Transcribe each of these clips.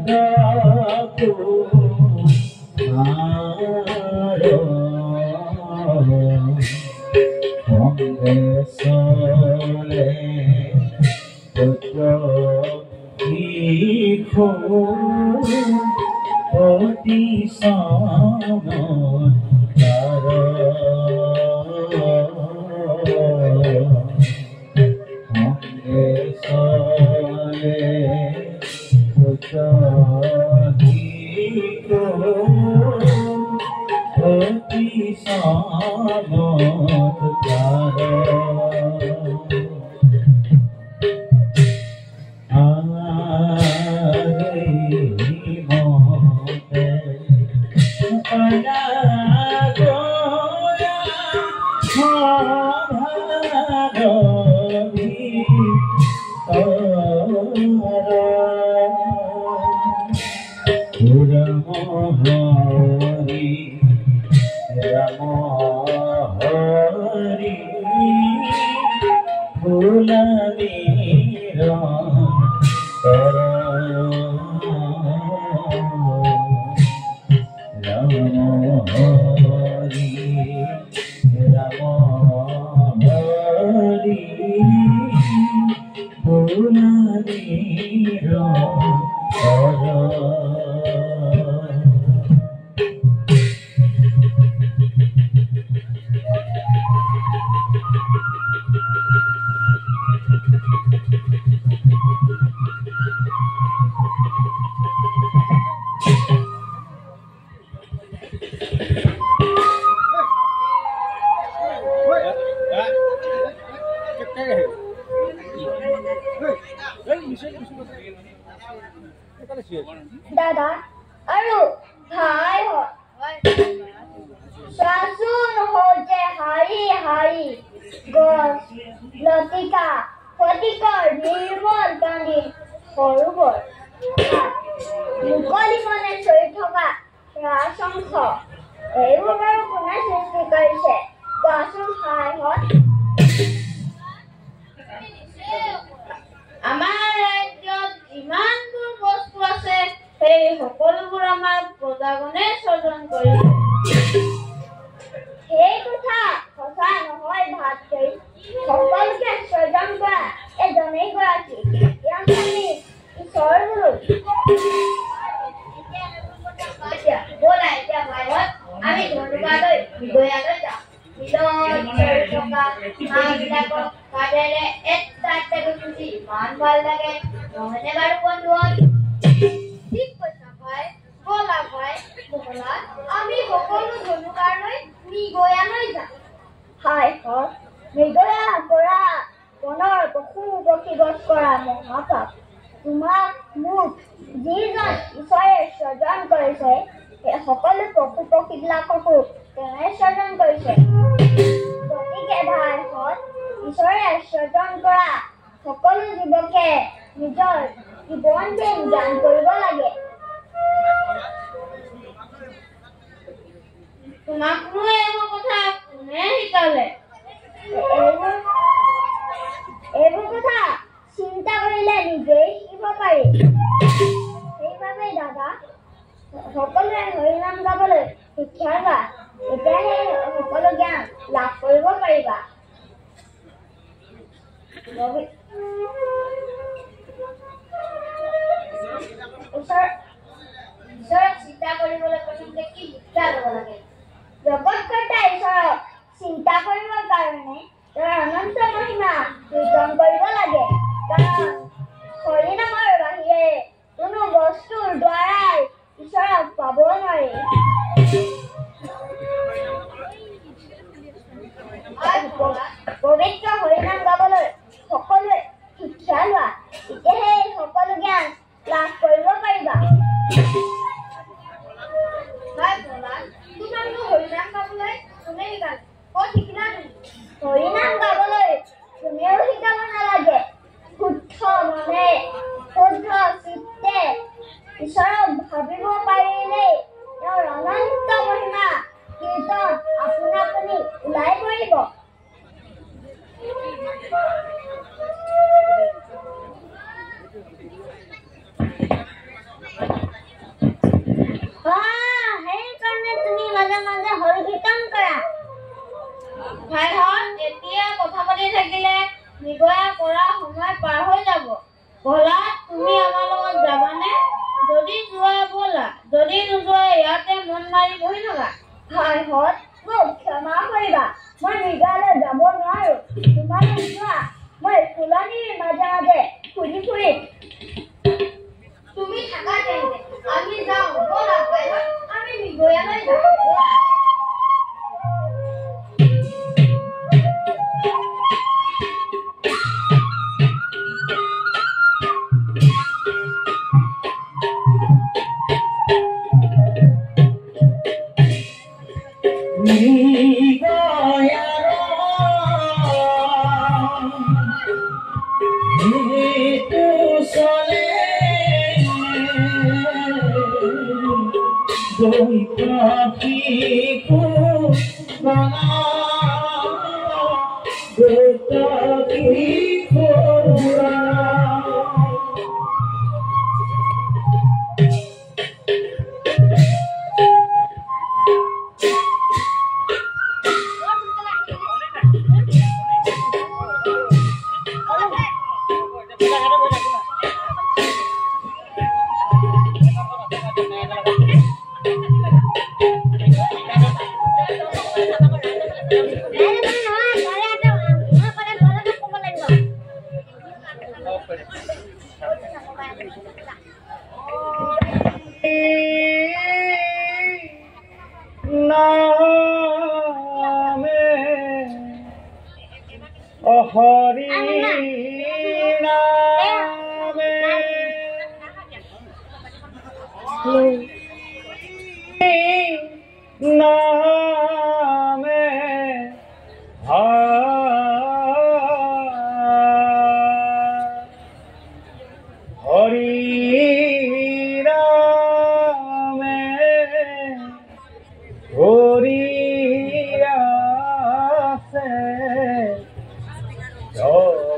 को धरती सामत क्या है ফুলনি কর ৰাজংশ এইবোৰ বাৰু কোনে সৃষ্টি কৰিছে কোৱাচোন হাইহঁত আমাৰ ৰাজ্যত যিমানবোৰ বস্তু আছে সেই সকলোবোৰ আমাৰ প্ৰজাগণে স্বজন কৰিছে সেই কথা সঁচা নহয় ভাতৃ সকলোকে স্বজন কৰা এজনেই গৰাকী ইয়াক আমি ঈশ্বৰ বোলো তোমাক মোক যিজন ঈশ্বৰে স্বজন কৰিছে সকলো পশু পক্ষীবিলাককো তেওঁৱে স্বজন কৰিছে। গতিকে ভাইহঁত ঈশ্বৰে স্বজন কৰা সকলো জীৱকে নিজৰ জীৱন দিন জ্ঞান কৰিব লাগে। তোমাকনো এইবোৰ কথা কোনে শিকালে? এইবোৰ কথা চিন্তা কৰিলে নিজেই শিকিব পাৰি। সেইবাবে দাদা সকলোৱে হৰিনাম গাবলৈ শিক্ষা লোৱা তেতিয়াহে সকলো জ্ঞান লাভ কৰিব পাৰিবা। জগতকৰ্তা ঈশ্বৰক চিন্তা কৰিবৰ কাৰণে তেওঁৰ অনন্ত মহিমা কীৰ্তন কৰিব লাগে। কাৰণ হৰিনামৰ বাহিৰে কোনো বস্তুৰ দ্বাৰাই ঈশ্বৰক পাব গাবলৈ সকলোৱে উৎসাহ লোৱা তেতিয়াহে সকলো জ্ঞান লাভ কৰিব পাৰিবা। অহৰি নামে নামে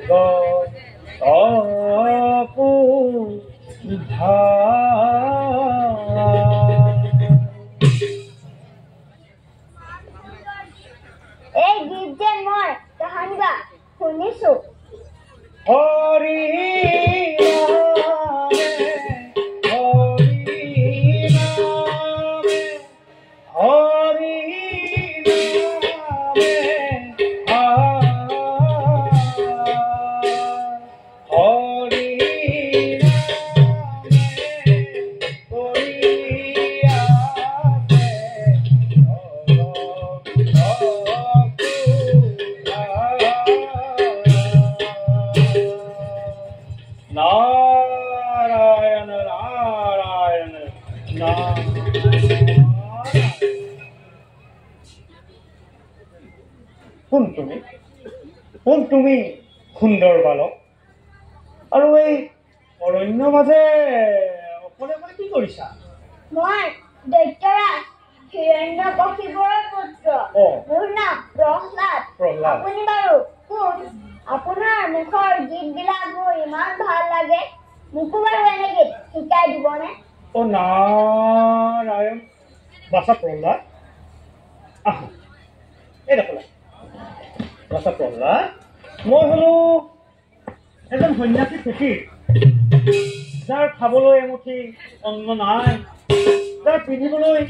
এই গীত যে মই তাহানি বা শুনিছো। হরি মাজে অকলে অকলে কি কৰিছা? মই দৈত্যৰাজ হিৰণ্য কশিপুৰৰ পুত্ৰ। অ। মোৰ নাম প্ৰহ্লাদ। প্ৰহ্লাদ। আপুনি বাৰু কোন? আপোনাৰ মুখৰ গীতবিলাক মোৰ ইমান ভাল লাগে। মোকো বাৰু এনে গীত শিকাই দিবনে? অ নাৰায়ণ। বাছা প্ৰহ্লাদ। আহা। এই দেখোলা বাছা প্ৰহ্লাদ। মই হলো এজন সন্যাসী ফকীৰ। যাৰ খাবলৈ এমুঠি অন্ন নাই যাৰ পিন্ধিবলৈ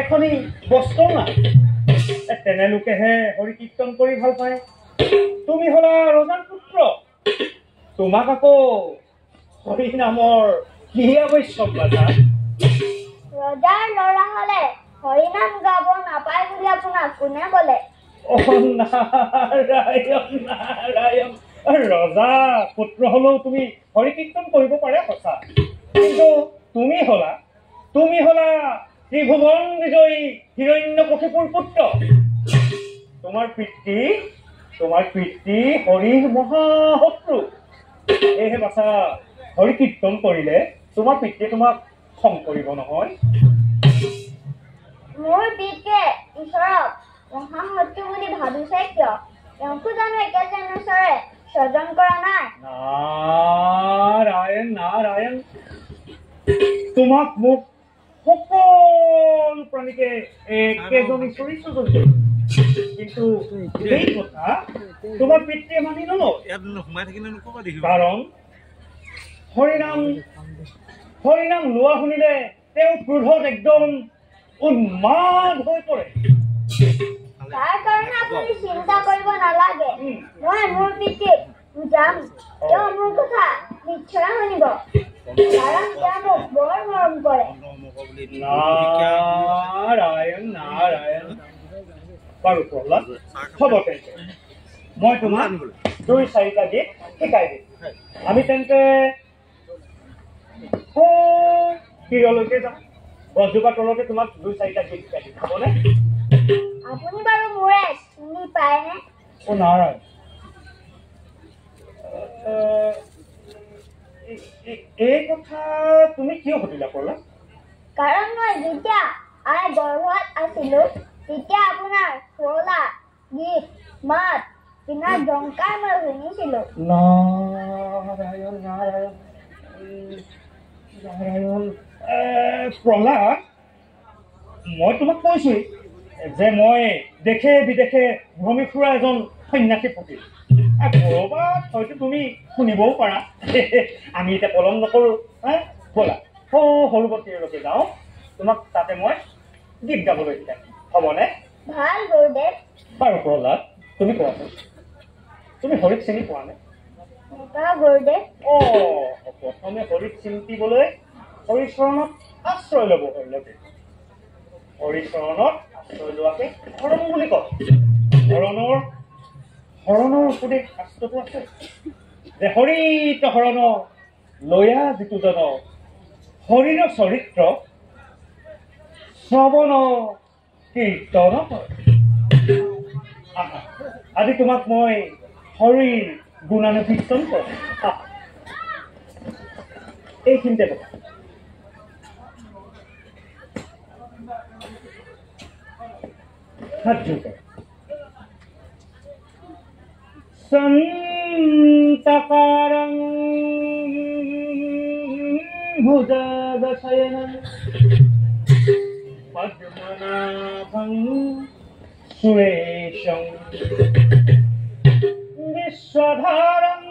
এখনি বস্ত্ৰ নাই তেনে লোকেহে হৰি কীৰ্তন কৰি ভাল পায়। তুমি হলা ৰজাৰ পুত্ৰ তোমাক আকৌ হৰি নামৰ কি আৱশ্যক বাধা ৰজাৰ ল'ৰা হ'লে হৰিনাম গাব নাপায় বুলি আপোনাক কোনে ক'লে অ নাৰায়ণ নাৰায়ণ ৰজা পুত্ৰ হলেও তুমি হৰি কীৰ্তন কৰিব পাৰে সঁচা। কিন্তু তুমি হলা তুমি হলা ত্ৰিভুৱন বিজয়ী হিৰণ্য কশিপুৰ পুত্ৰ। তোমাৰ পিতৃ তোমাৰ পিতৃ হৰিৰ মহাশত্ৰু। সেয়েহে বাচা হৰি কীৰ্তন কৰিলে তোমাৰ পিতৃয়ে তোমাক খং কৰিব নহয়। মোৰ পিতৃয়ে ঈশ্বৰক মহাশত্ৰু বুলি ভাবিছে কিয়? তেওঁকো জানো একেজন ঈশ্বৰে স্বজন কৰা নাই নাৰায়ণ নাৰায়ণ তোমাক মোক সকলো প্ৰাণীকে একেজন ঈশ্বৰী স্বজন কৰিছে কিন্তু এই কথা তোমাৰ পিতৃয়ে মানি নলয় ইয়াত সোমাই থাকিলে ক'বা দেখিবা কাৰণ হৰিনাম হৰিনাম লোৱা শুনিলে তেওঁ ক্ৰোধত একদম উন্মাদ হৈ পৰে। তাৰ কাৰণে আপুনি চিন্তা কৰিব নালাগে। মই মোৰ পিতৃক বুজাম তেওঁ মোৰ কথা নিশ্চয় শুনিব কাৰণ তেওঁ মোক বৰ মৰম কৰে নাৰায়ণ নাৰায়ণ বাৰু প্ৰহ্লাদ হ'ব তেন্তে মই তোমাক দুই চাৰিটা গীত শিকাই দিম আমি তেন্তে তীৰলৈকে যাম গছজোপা তলতে তোমাক দুই চাৰিটা গীত শিকাই দিম হ'বনে আপুনি বাৰু মোৰে চিনি পায়নে অ' নাৰায়ণ আহ, এই- এই- এই কথা তুমি কিয় সুধিলা প্ৰহ্লাদ কাৰণ মই যেতিয়া আই গৰ্ভত আছিলো তেতিয়া আপোনাৰ শুৱলা গীত মাত কিনা জংকাৰ মই শুনিছিলো নাৰায়ণ নাৰায়ণ উম, নাৰায়ণ এ, প্ৰহ্লাদ মই তোমাক কৈছোৱেই যে মই দেশে বিদেশে ভ্ৰমি ফুৰা এজন সন্যাসী ফকীৰ এ, ক'ৰবাত হয়তো তুমি শুনিবও পাৰা। আমি এতিয়া পলম নকৰোঁ হা? ব'লা। সৌ সৰুবতীলৈকে যাওঁ। তোমাক তাতে মই গীত গাবলৈ শিকাম। হ'বনে? ভাল গুৰুদেৱ বাৰু প্ৰহ্লাদ তুমি কোৱাচোন তুমি হৰিক চিনি পোৱা নে? গুৰুদেৱ অ প্ৰথমে হৰিক চিন্তিবলৈ হৰিচৰণত আশ্ৰয় ল'ব। হৰিলকে হৰিচৰণত আশ্ৰয় লোৱাকে হৰণ বুলি কয়। হৰণৰ হৰণৰ উপদেশ শাস্ত্ৰটো আছে। যে হৰিত হৰণ লয়া যিটো জন। হৰিৰ চৰিত্ৰ শ্ৰৱণ কীৰ্তন আজি তোমাক মই হৰিৰ গুণানুকীৰ্তন কৰোঁ। এইখিনিতে বহা। हट चुके संत भुजग शयन पद्मनाभं सुरेशं विश्वधारं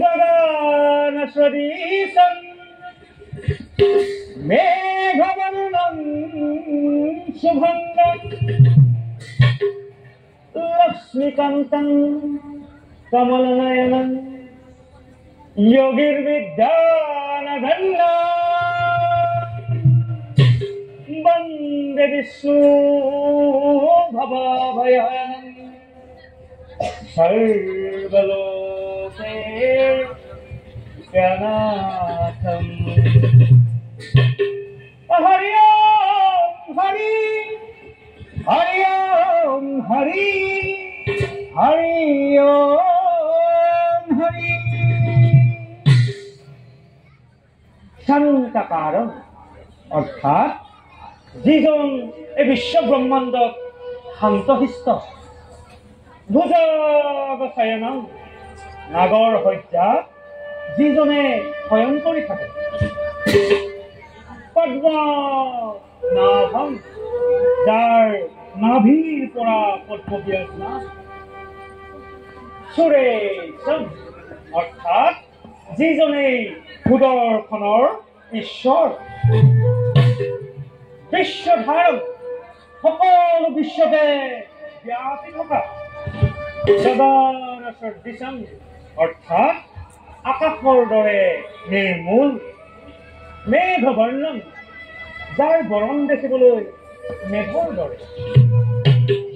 गगानसदीशं मेघवर्णम् शुभङ्गम् लक्ष्मीकान्तम् कमलनयनम् योगिर्विद्यानधन्ना वंदे विष्णुभवाभयानम् सर्वलोके जनाथम् हरि হরি ওম হরি হরি ওম হরি শান্তকারণ অর্থাৎ যিজন এই বিশ্ব ব্ৰহ্মাণ্ডত শান্তশিষ্ট ভুজগশয়নম নাগৰ শয্যা যিজনে শয়ন কৰি থাকে। পদ্ম নাভম যাৰ নাভিৰ পৰা পদ্ম বিৰাজনা সুৰেশম অৰ্থাৎ যিজনেই সুদৰ্শনৰ ঈশ্বৰ বিশ্বধাৰক সকলো বিশ্বতে ব্যাপি থকা সদন অৰ্থাৎ আকাশৰ দৰে নিৰ্মূল মেঘ বৰ্ণন যাৰ বৰণ দেখিবলৈ মেঘৰ দৰে।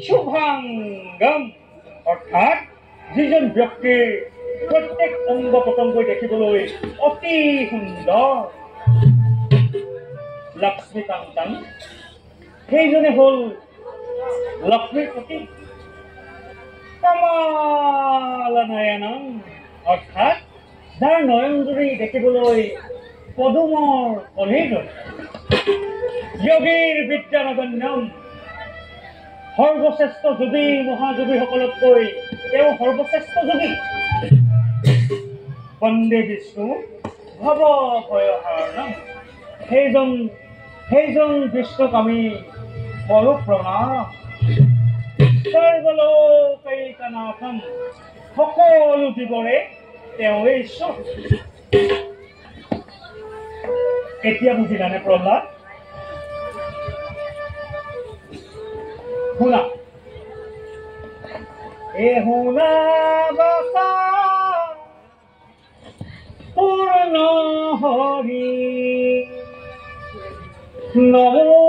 শুভাংগম অৰ্থাৎ যিজন ব্যক্তিৰ প্ৰত্যেক অংগ প্ৰত্যংগই দেখিবলৈ অতি সুন্দৰ। লক্ষ্মীকান্তন সেইজনে হ'ল লক্ষ্মীৰ প্ৰতীক কমলনয়নম অৰ্থাৎ যাৰ নয়নজুৰি দেখিবলৈ পদুমৰ দৰে যোগীৰ বিদ্যানগণ্যম। সৰ্বশ্ৰেষ্ঠ যোগী মহাযোগীসকলতকৈ তেওঁ সৰ্বশ্ৰেষ্ঠ যোগী। বন্দে বিষ্ণু ভৱ ভয়হাৰণম সেইজন সেইজন বিষ্ণুক আমি কৰো প্ৰণাম সকলো জীৱৰে তেওঁ ঈশ্বৰ। এতিয়া বুজি জানে প্রহ্লাদ শুনা। এ শুনা পূর্ণ হরি নমো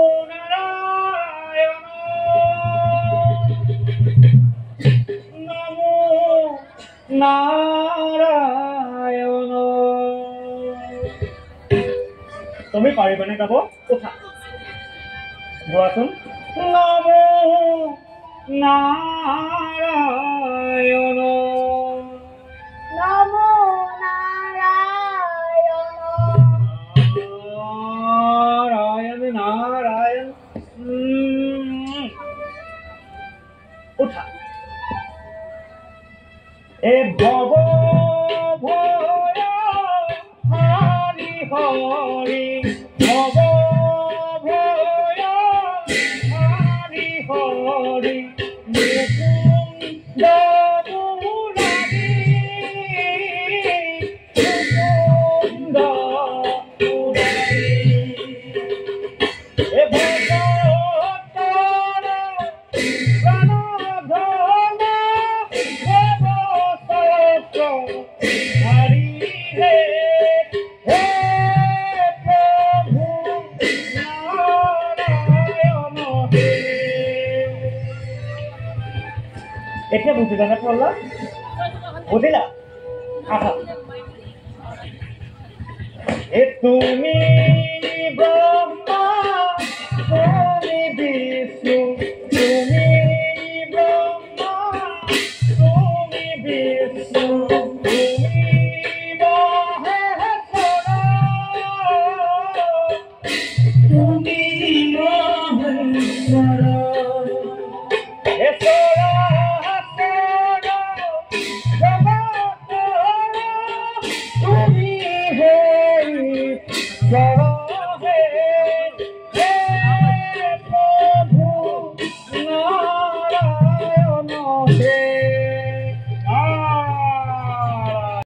নমো না পাৰিবানে গাব? উঠা। গোৱাচোন। নমো নাৰায়ণ।